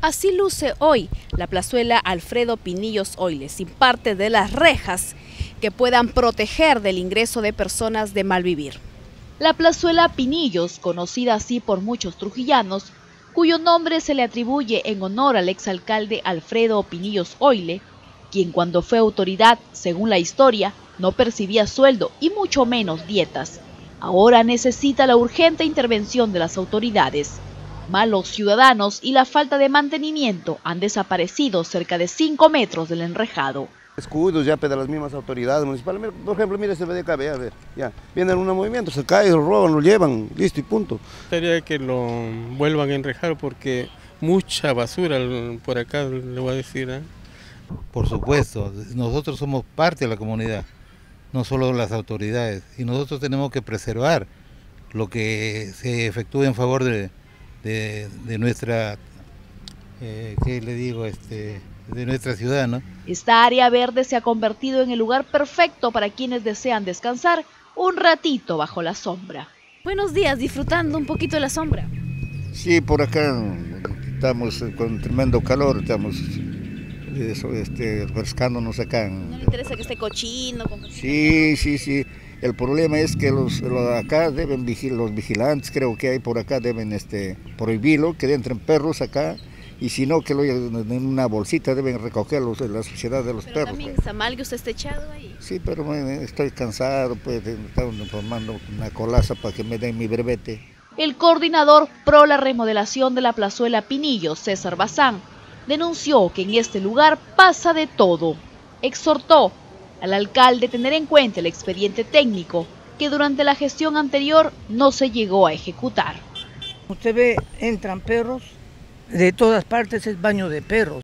Así luce hoy la plazuela Alfredo Pinillos Oile, sin parte de las rejas que puedan proteger del ingreso de personas de mal vivir. La plazuela Pinillos, conocida así por muchos trujillanos, cuyo nombre se le atribuye en honor al exalcalde Alfredo Pinillos Oile, quien cuando fue autoridad, según la historia, no percibía sueldo y mucho menos dietas. Ahora necesita la urgente intervención de las autoridades. Malos ciudadanos y la falta de mantenimiento han desaparecido cerca de 5 metros del enrejado. Escudos ya de las mismas autoridades municipales. Por ejemplo, mire ese BDKB, a ver, ya, vienen un movimiento, se cae, lo roban, lo llevan, listo y punto. Sería que lo vuelvan a enrejar porque mucha basura por acá, le voy a decir. ¿eh? Por supuesto, nosotros somos parte de la comunidad, no solo las autoridades, y nosotros tenemos que preservar lo que se efectúe en favor de, de, nuestra, eh, ¿qué le digo? Este, de nuestra ciudad, ¿no? Esta área verde se ha convertido en el lugar perfecto para quienes desean descansar un ratito bajo la sombra. Buenos días, disfrutando un poquito de la sombra. Sí, por acá estamos con tremendo calor, estamos eso, este, refrescándonos acá. ¿No le interesa que esté cochino? Sí, sí, sí. El problema es que los, acá deben vigilar, los vigilantes, creo que hay por acá, deben este, prohibirlo, que entren perros acá y si no, que lo en una bolsita deben recogerlos de la suciedad de los pero perros. También pues. está mal que usted esté echado ahí. Sí, pero estoy cansado, pues están formando una colaza para que me den mi brevete. El coordinador pro la remodelación de la plazuela Pinillo, César Bazán, denunció que en este lugar pasa de todo. Exhortó al alcalde tener en cuenta el expediente técnico que durante la gestión anterior no se llegó a ejecutar. Usted ve, entran perros, de todas partes es baño de perros.